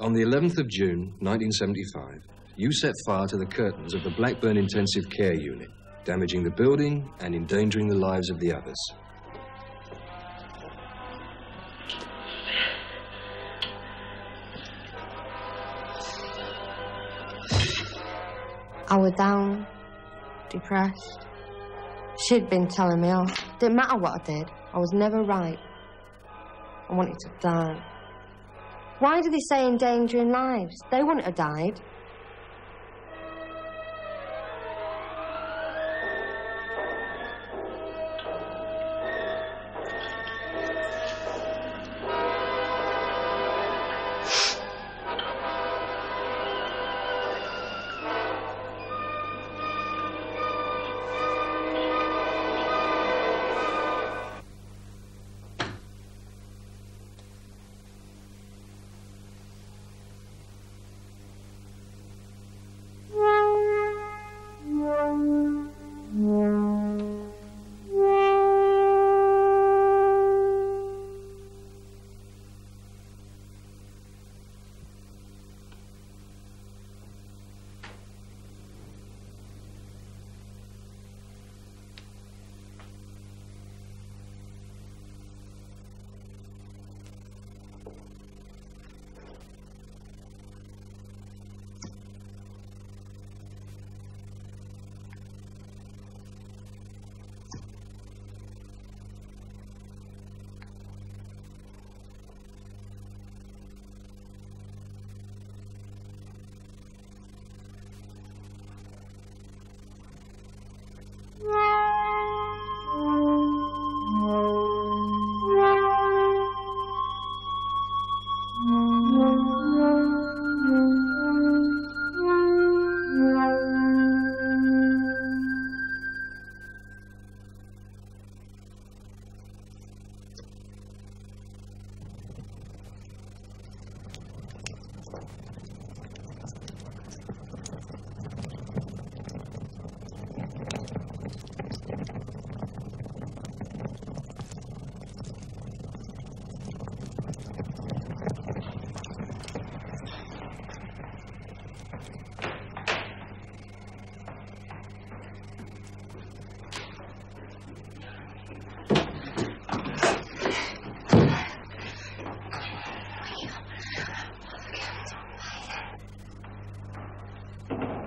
on the 11th of June, 1975, you set fire to the curtains of the Blackburn Intensive Care Unit, damaging the building and endangering the lives of the others. I was down, depressed. She'd been telling me off. Didn't matter what I did, I was never right. I wanted to die. Why do they say endangering lives? They wouldn't have died.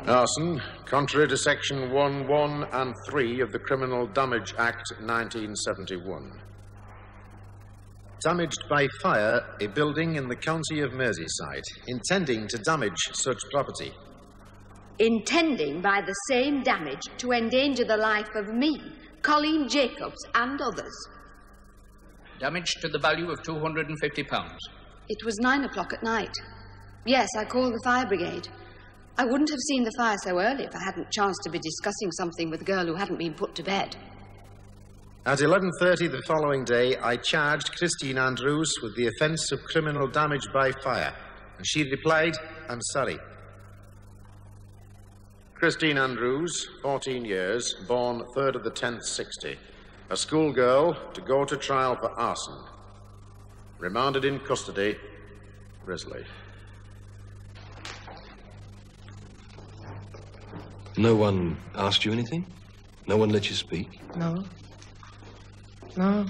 Arson, contrary to Section 1, 1 and 3 of the Criminal Damage Act 1971. Damaged by fire a building in the county of Merseyside, intending to damage such property. intending by the same damage to endanger the life of me, Colleen Jacobs, and others. Damage to the value of £250. It was nine o'clock at night. Yes, I called the fire brigade. I wouldn't have seen the fire so early if I hadn't chanced to be discussing something with a girl who hadn't been put to bed. At 11.30 the following day, I charged Christine Andrews with the offence of criminal damage by fire, and she replied, I'm sorry. Christine Andrews, 14 years, born 3rd of the 10th, 60. A schoolgirl to go to trial for arson. Remanded in custody, Risley. No one asked you anything? No one let you speak? No. No.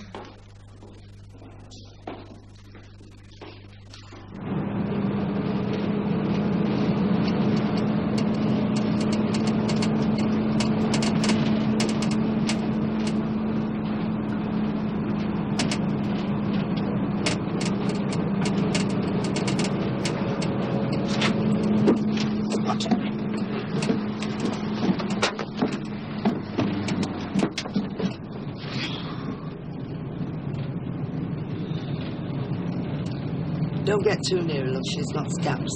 Don't get too near her, love. She's got scabs.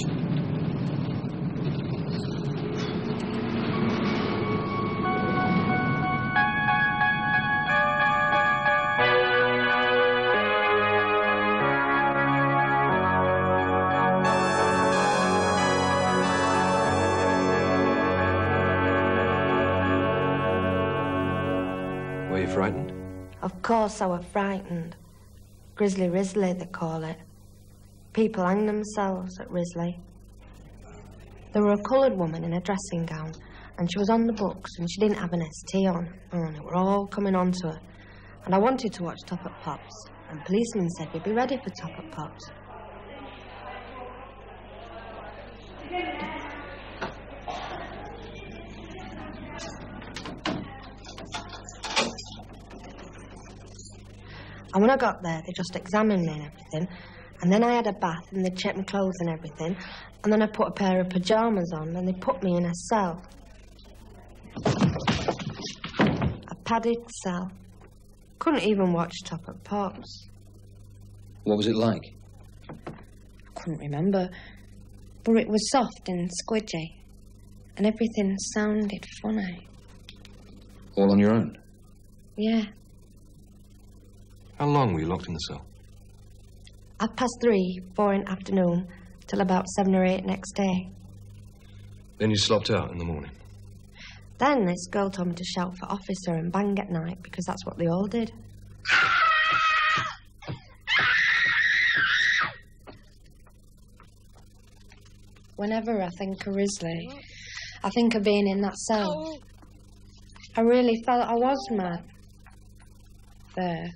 Were you frightened? Of course I were frightened. Grizzly Risley, they call it. People hang themselves at Risley. There were a coloured woman in a dressing gown, and she was on the books, and she didn't have an ST on, oh, and it were all coming on to her. And I wanted to watch Top at Pops, and policemen said we'd be ready for Top at Pops. And when I got there, they just examined me and everything. And then I had a bath and they checked my clothes and everything. And then I put a pair of pyjamas on and they put me in a cell. A padded cell. Couldn't even watch Top at Pops. What was it like? I couldn't remember. But it was soft and squidgy. And everything sounded funny. All on your own? Yeah. How long were you locked in the cell? Half past three, four in the afternoon, till about seven or eight next day. Then you slopped out in the morning. Then this girl told me to shout for officer and bang at night because that's what they all did. Whenever I think of Risley, I think of being in that cell. I really felt I was mad. There.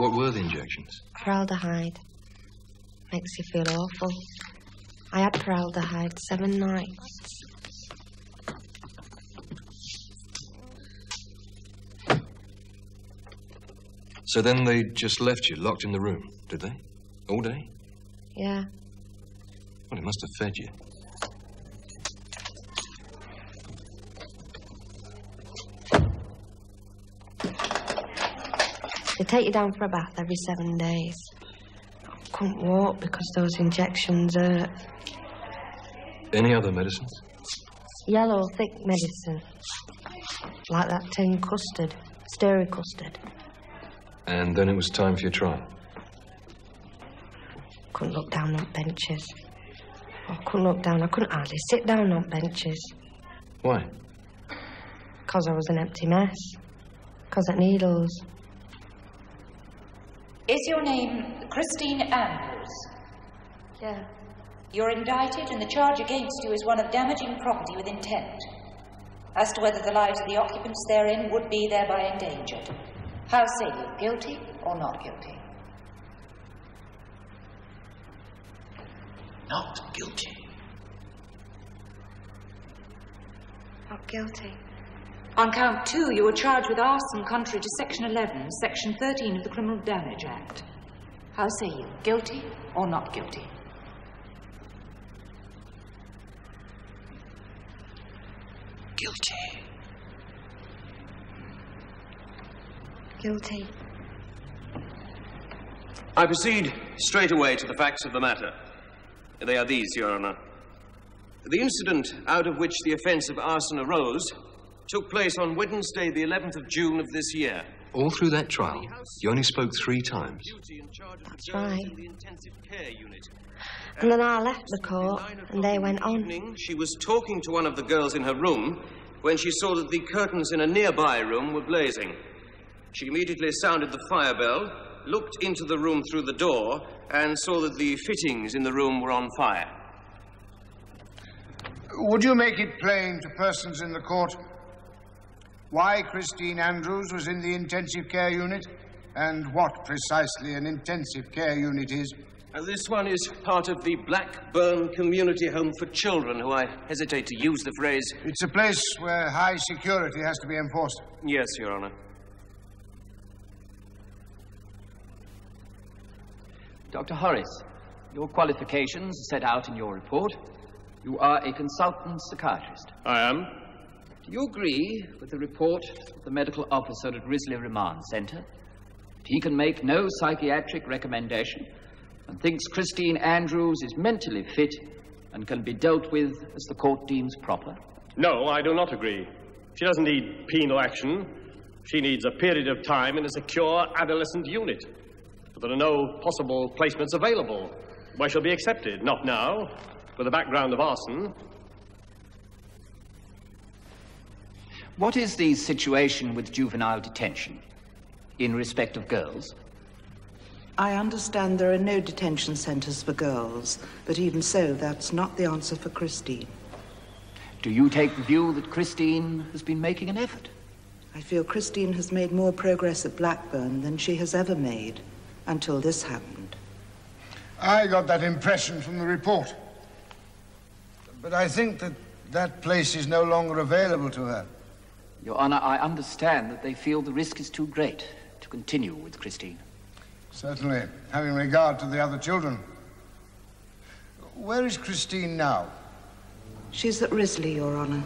What were the injections? Paraldehyde. Makes you feel awful. I had paraldehyde seven nights. So then they just left you locked in the room, did they? All day? Yeah. Well, it must have fed you. Take you down for a bath every seven days. I couldn't walk because those injections hurt. Any other medicines? Yellow, thick medicine. Like that tin custard, steri custard. And then it was time for your trial. Couldn't look down on benches. I couldn't look down. I couldn't hardly sit down on benches. Why? Because I was an empty mess. Because of needles. Is your name Christine Andrews? Yeah. You're indicted, and the charge against you is one of damaging property with intent. As to whether the lives of the occupants therein would be thereby endangered. How say you, guilty or not guilty? Not guilty. Not guilty. On count two, you were charged with arson contrary to Section 11, Section 13 of the Criminal Damage Act. How say you, guilty or not guilty? Guilty. Guilty. I proceed straight away to the facts of the matter. They are these, Your Honour. The incident out of which the offence of arson arose took place on Wednesday, the 11th of June of this year. All through that trial, you only spoke three times. That's right. And then I left the court, and they went on. Evening, she was talking to one of the girls in her room when she saw that the curtains in a nearby room were blazing. She immediately sounded the fire bell, looked into the room through the door, and saw that the fittings in the room were on fire. Would you make it plain to persons in the court why Christine Andrews was in the intensive care unit and what precisely an intensive care unit is? Uh, this one is part of the Blackburn Community Home for Children, who I hesitate to use the phrase. It's a place where high security has to be enforced. Yes, Your Honor. Dr. Horace, your qualifications are set out in your report. You are a consultant psychiatrist. I am. You agree with the report of the medical officer at Risley Remand Centre? that He can make no psychiatric recommendation and thinks Christine Andrews is mentally fit and can be dealt with as the court deems proper? No, I do not agree. She doesn't need penal action. She needs a period of time in a secure adolescent unit. But there are no possible placements available where she'll be accepted. Not now, with a background of arson. What is the situation with juvenile detention in respect of girls? I understand there are no detention centres for girls, but even so, that's not the answer for Christine. Do you take the view that Christine has been making an effort? I feel Christine has made more progress at Blackburn than she has ever made until this happened. I got that impression from the report. But I think that that place is no longer available to her. Your Honor, I understand that they feel the risk is too great to continue with Christine. Certainly, having regard to the other children. Where is Christine now? She's at Risley, Your Honor.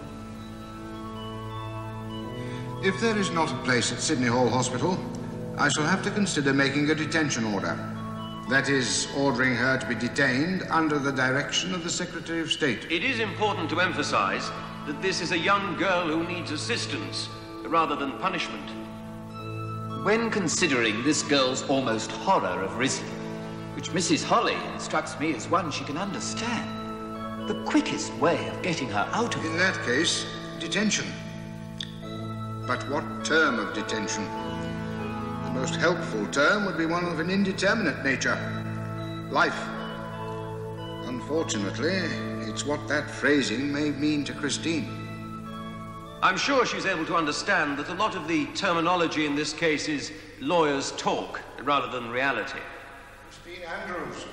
If there is not a place at Sydney Hall Hospital, I shall have to consider making a detention order. That is, ordering her to be detained under the direction of the Secretary of State. It is important to emphasize that this is a young girl who needs assistance rather than punishment. When considering this girl's almost horror of Risley, which Mrs. Holly instructs me as one she can understand, the quickest way of getting her out of In that case, detention. But what term of detention? The most helpful term would be one of an indeterminate nature. Life. Unfortunately, it's what that phrasing may mean to Christine. I'm sure she's able to understand that a lot of the terminology in this case is lawyers' talk rather than reality. Christine Andrews,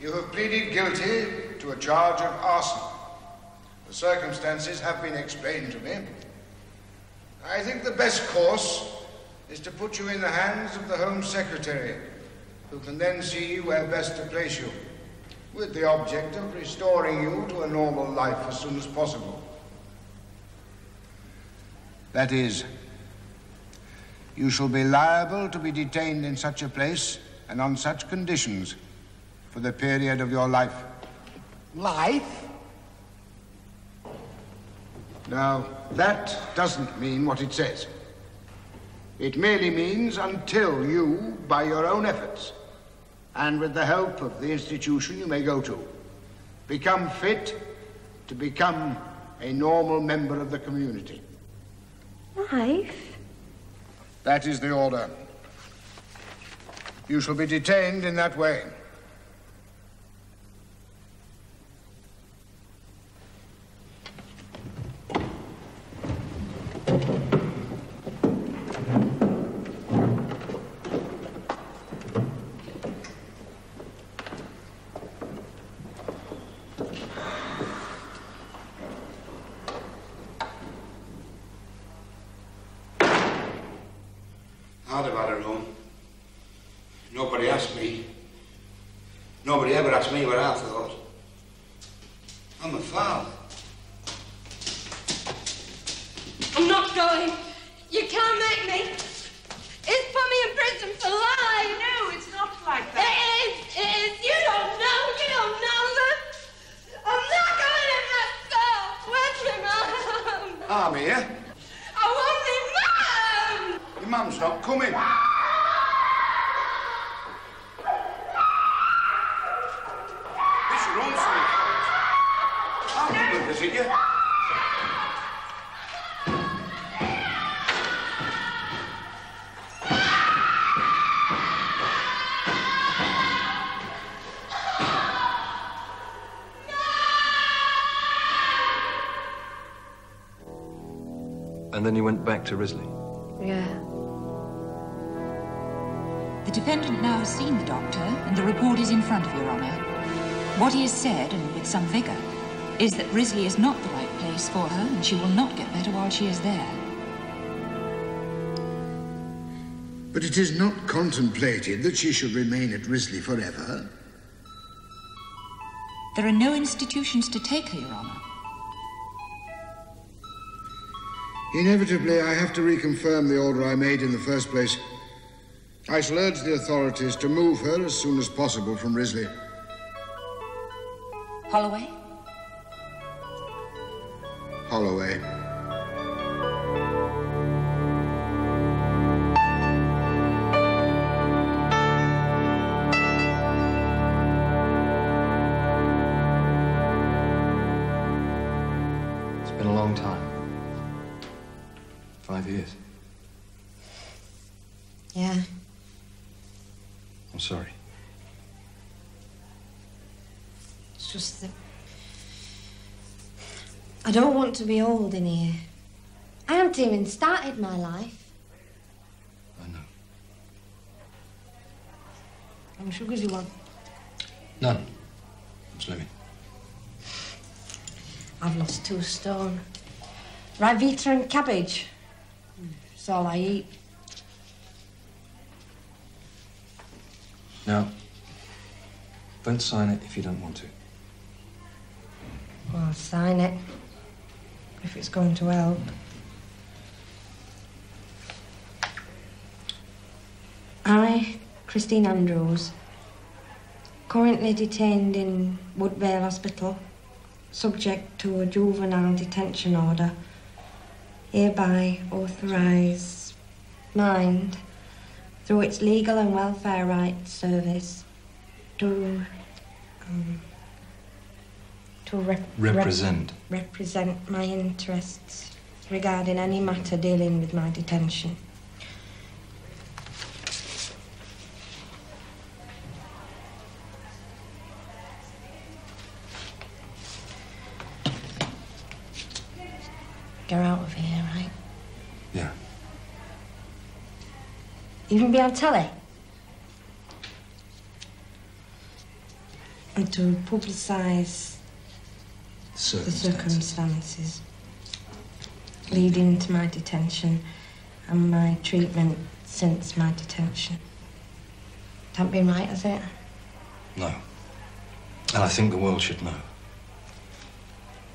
you have pleaded guilty to a charge of arson. The circumstances have been explained to me. I think the best course is to put you in the hands of the Home Secretary, who can then see where best to place you, with the object of restoring you to a normal life as soon as possible. That is, you shall be liable to be detained in such a place and on such conditions for the period of your life. Life? Now, that doesn't mean what it says. It merely means until you, by your own efforts, and with the help of the institution you may go to, become fit to become a normal member of the community. Life? That is the order. You shall be detained in that way. And then you went back to Risley. Yeah. The defendant now has seen the doctor, and the report is in front of Your Honour. What he has said, and with some vigour, is that Risley is not the right place for her, and she will not get better while she is there. But it is not contemplated that she should remain at Risley forever. There are no institutions to take her, Your Honour. Inevitably, I have to reconfirm the order I made in the first place. I shall urge the authorities to move her as soon as possible from Risley. Holloway? Holloway. Want to be old in here. I haven't even started my life. I know. How much sugars you want? None. I'm slimming. I've lost two stone. Ryvita and cabbage. It's all I eat. Now, don't sign it if you don't want to. Well, I'll sign it. If it's going to help. I, Christine Andrews, currently detained in Woodvale Hospital, subject to a juvenile detention order, hereby authorise MIND through its legal and welfare rights service to um, to rep- rep- Represent. represent my interests regarding any matter dealing with my detention. Get out of here, right? Yeah. You can be on telly. And to publicise the circumstances leading to my detention and my treatment since my detention. That been right, has it? No. And I think the world should know.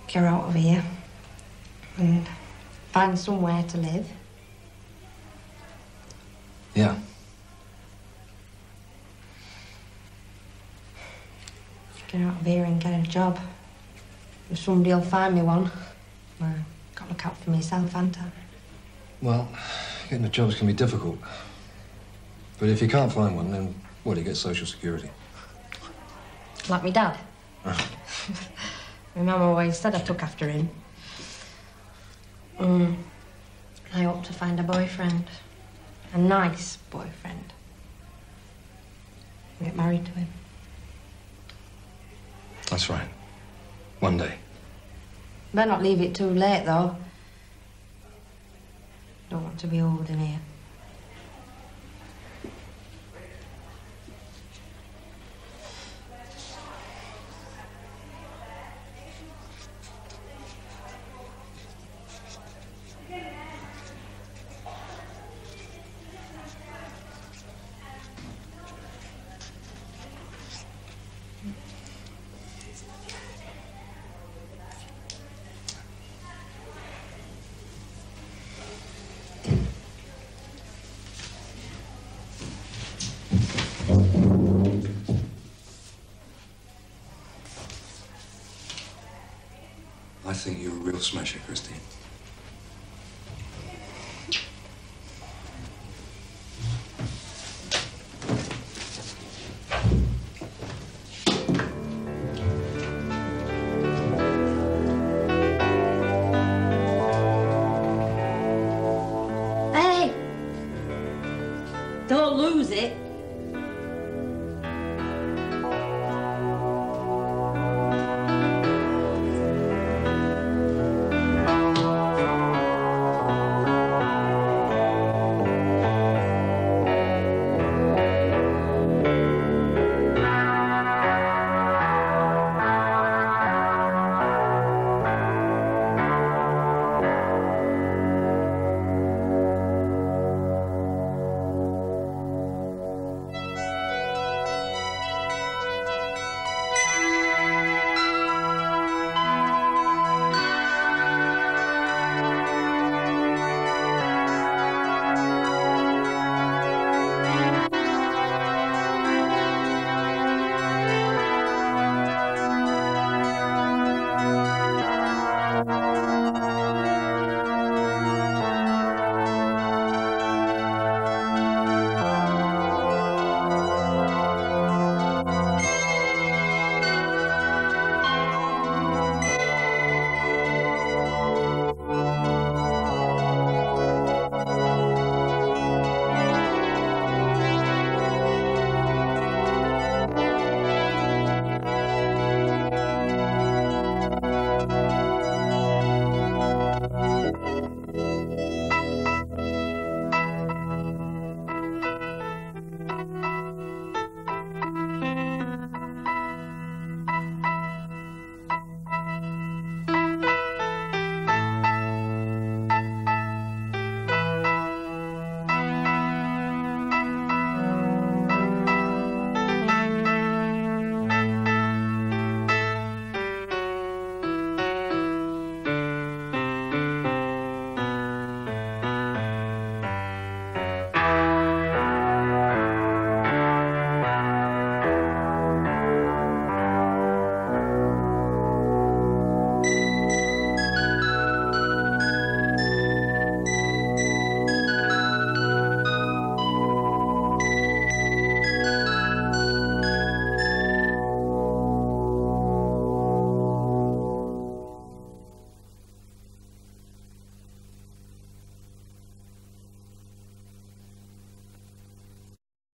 Get out of here and find somewhere to live. Yeah. Get out of here and get a job. If somebody will find me one, well, got to look out for myself, haven't I? Well, getting a job's can be difficult. But if you can't find one, then, well, you get Social Security. Like me dad. My mum always said I took after him. Mm. I hope to find a boyfriend. A nice boyfriend. Get married to him. That's right. One day. Better not leave it too late, though. Don't want to be old in here. I think